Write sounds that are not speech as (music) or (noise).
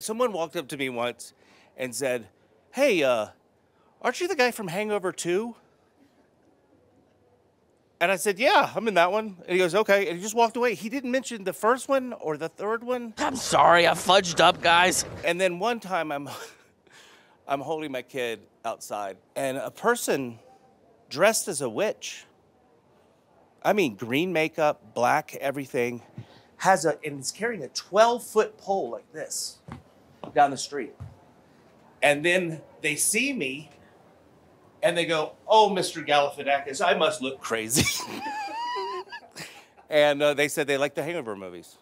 Someone walked up to me once and said, Hey, uh, aren't you the guy from Hangover 2? And I said, Yeah, I'm in that one. And he goes, Okay. And he just walked away. He didn't mention the first one or the third one. I'm sorry, I fudged up, guys. And then one time I'm (laughs) I'm holding my kid outside and a person dressed as a witch. I mean green makeup, black everything, has a and is carrying a 12 foot pole like this down the street. And then they see me and they go, Oh, Mr. Galifianakis, I must look crazy. (laughs) and uh, they said they like the hangover movies.